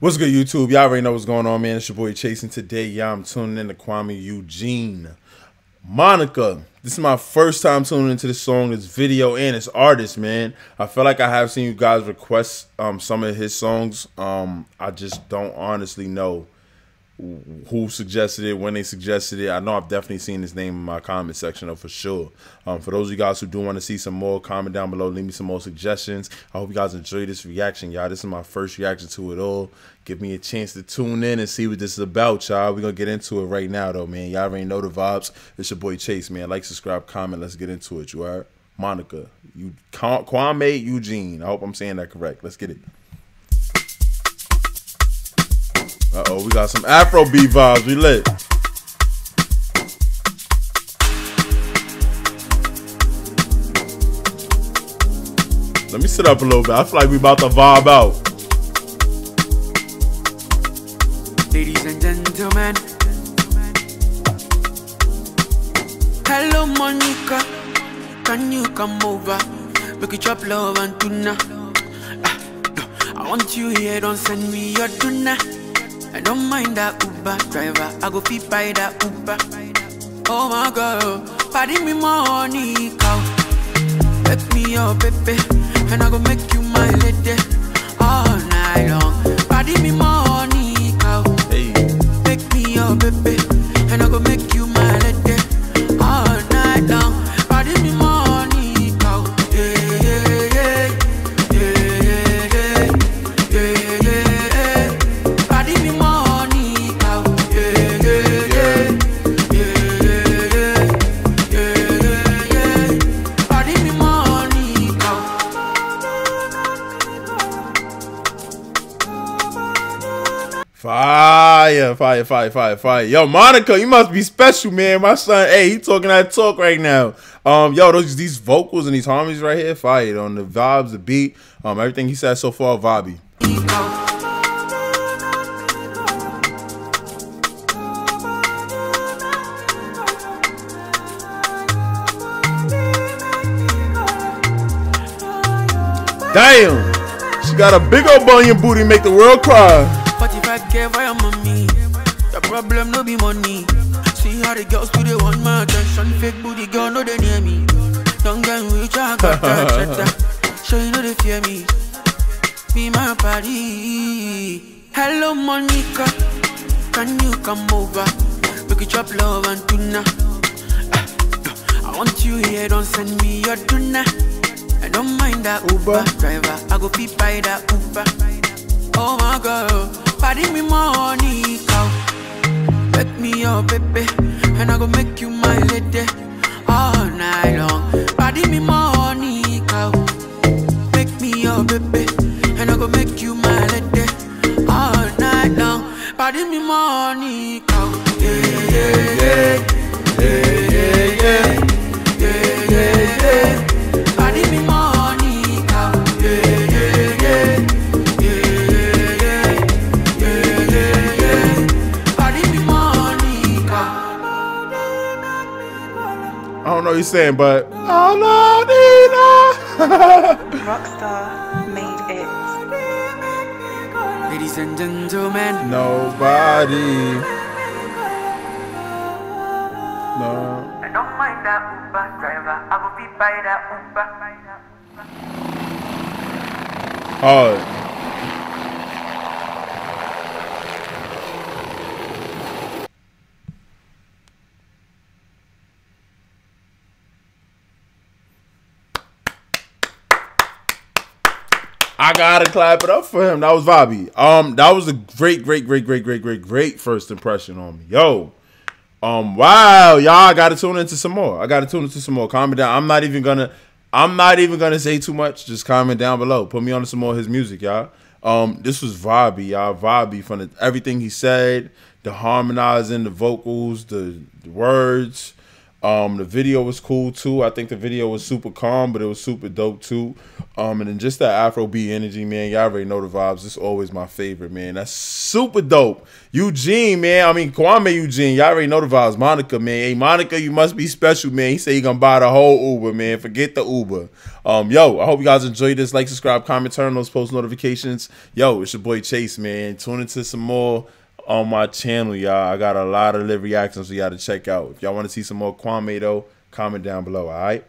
What's good, YouTube? Y'all already know what's going on, man. It's your boy Chasing. Today, y'all, I'm tuning in to Kuami Eugene. Monica. This is my first time tuning into this song, this video, and this artist, man. I feel like I have seen you guys request um, some of his songs. Um, I just don't honestly know who suggested it, when they suggested it. I know I've definitely seen his name in my comment section, though, for sure. Um, for those of you guys who do want to see some more, comment down below. Leave me some more suggestions. I hope you guys enjoy this reaction, y'all. This is my first reaction to it all. Give me a chance to tune in and see what this is about, y'all. We're going to get into it right now, though, man. Y'all already know the vibes. It's your boy Chase, man. Like, subscribe, comment. Let's get into it, you all right? Monica, you Kuami Eugene. I hope I'm saying that correct. Let's get it. Uh oh, we got some Afro B vibes. We lit. Let me sit up a little bit. I feel like we about to vibe out. Ladies and gentlemen. Hello, Monica. Can you come over? Make it chop love and tuna. Ah, I want you here, don't send me your tuna. I don't mind that Uber driver. I go feed by that Uber. Oh my girl, party me money, cow. Make me your baby, and I go make fire, fire, fire, fire, fire. Yo, Monica, you must be special, man. My son, hey, he talking that talk right now. Um, yo, those these vocals and these harmonies right here, fire on the vibes, the beat, um, everything he said so far, vibey. Damn, she got a big old bunion booty, make the world cry. 45k for your mommy. The problem no be money. See how the girls do they want my attention. Fake booty girl no they near me. Don't get rich, I got that So you know they fear me. Be my party. Hello Monica, can you come over? We could chop love and tuna. Ah, I want you here, don't send me your tuna. I don't mind that Uber, Uber. driver. I go feed by that Uber. Oh my God, party me money, cow. Make me your baby, and I go make you my lady all night long. Party me money, cow. Make me your baby, and I go make you my lady all night long. Party me money, cow. Yeah, yeah, yeah, know what he's saying, but oh Nina. Rockstar made it. Ladies and gentlemen, Nobody. No. I don't mind that Uber driver. I go feed by that Uber. Hard. I gotta clap it up for him. That was Bobby. Um, that was a great, great, great, great, great, great, great first impression on me. Yo, um, wow, y'all I gotta tune into some more. I gotta tune into some more. Comment down. I'm not even gonna I'm not even gonna say too much. Just comment down below. Put me on to some more of his music, y'all. Um, this was Vibey, y'all. Vibey from the, everything he said, the harmonizing, the vocals, the, the words. Um, the video was cool too. I think the video was super calm, but it was super dope too. Um, and then just that Afro beat energy, man. Y'all already know the vibes. It's always my favorite, man. That's super dope. Eugene, man. I mean Kuami Eugene. Y'all already know the vibes. Monica, man. Hey, Monica, you must be special, man. He said he gonna buy the whole Uber, man. Forget the Uber. Um, yo, I hope you guys enjoyed this. Like, subscribe, comment, turn on those post notifications. Yo, it's your boy Chase, man. Tune into some more on my channel, y'all. I got a lot of live reactions for y'all to check out. If y'all want to see some more Kuami though, comment down below, all right?